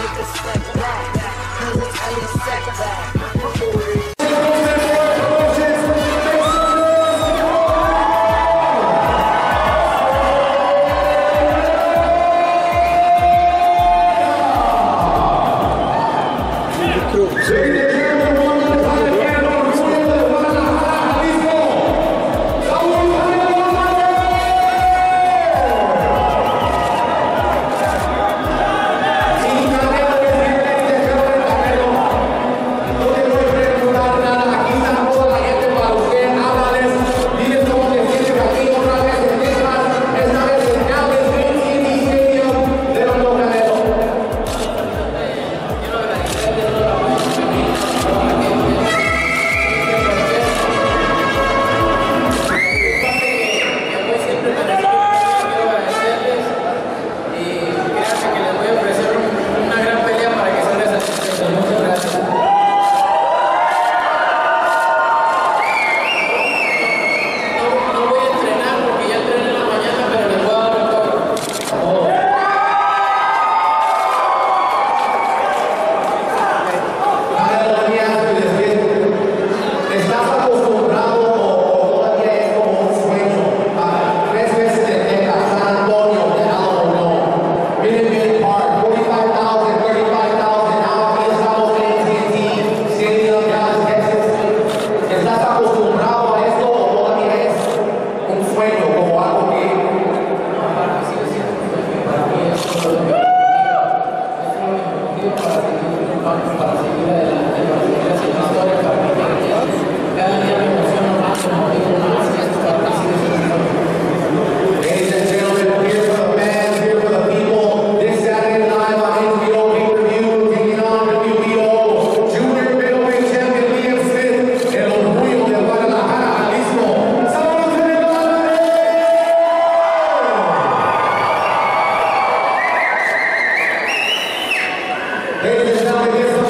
niggas step back. He was Elie Seckbach. igreja, a igreja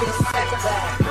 Thank you.